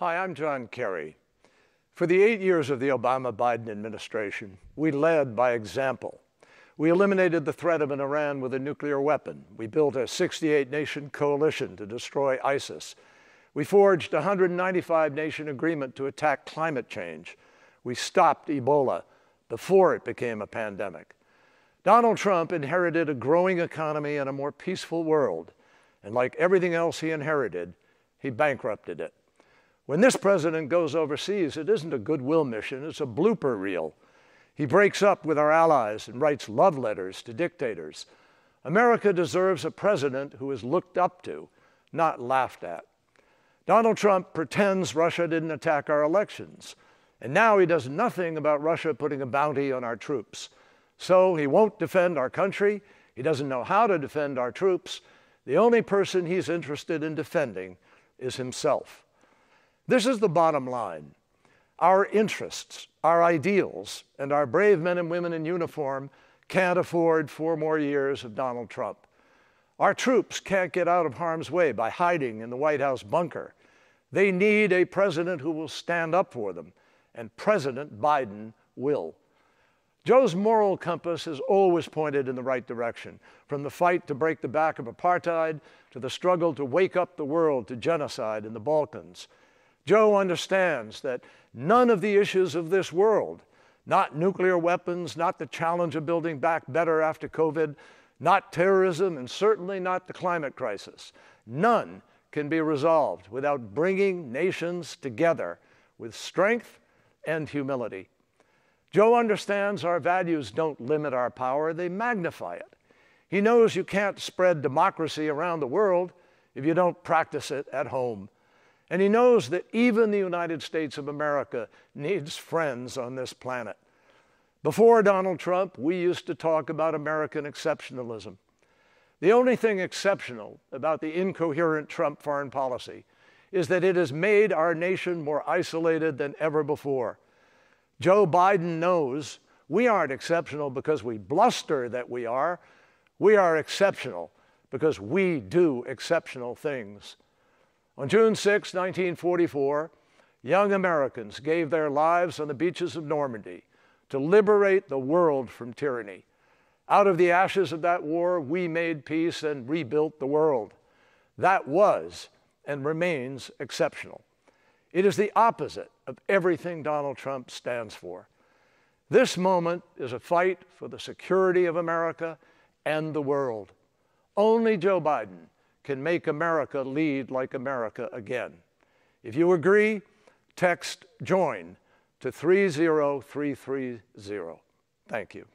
Hi, I'm John Kerry. For the eight years of the Obama Biden administration, we led by example. We eliminated the threat of an Iran with a nuclear weapon. We built a 68 nation coalition to destroy ISIS. We forged a 195 nation agreement to attack climate change. We stopped Ebola before it became a pandemic. Donald Trump inherited a growing economy and a more peaceful world. And like everything else he inherited, he bankrupted it. When this president goes overseas, it isn't a goodwill mission, it's a blooper reel. He breaks up with our allies and writes love letters to dictators. America deserves a president who is looked up to, not laughed at. Donald Trump pretends Russia didn't attack our elections, and now he does nothing about Russia putting a bounty on our troops. So he won't defend our country, he doesn't know how to defend our troops. The only person he's interested in defending is himself. This is the bottom line. Our interests, our ideals, and our brave men and women in uniform can't afford four more years of Donald Trump. Our troops can't get out of harm's way by hiding in the White House bunker. They need a president who will stand up for them, and President Biden will. Joe's moral compass has always pointed in the right direction, from the fight to break the back of apartheid to the struggle to wake up the world to genocide in the Balkans. Joe understands that none of the issues of this world, not nuclear weapons, not the challenge of building back better after COVID, not terrorism, and certainly not the climate crisis, none can be resolved without bringing nations together with strength and humility. Joe understands our values don't limit our power, they magnify it. He knows you can't spread democracy around the world if you don't practice it at home. And he knows that even the United States of America needs friends on this planet. Before Donald Trump, we used to talk about American exceptionalism. The only thing exceptional about the incoherent Trump foreign policy is that it has made our nation more isolated than ever before. Joe Biden knows we aren't exceptional because we bluster that we are. We are exceptional because we do exceptional things. On June 6, 1944, young Americans gave their lives on the beaches of Normandy to liberate the world from tyranny. Out of the ashes of that war, we made peace and rebuilt the world. That was and remains exceptional. It is the opposite of everything Donald Trump stands for. This moment is a fight for the security of America and the world. Only Joe Biden can make America lead like America again. If you agree, text JOIN to 30330. Thank you.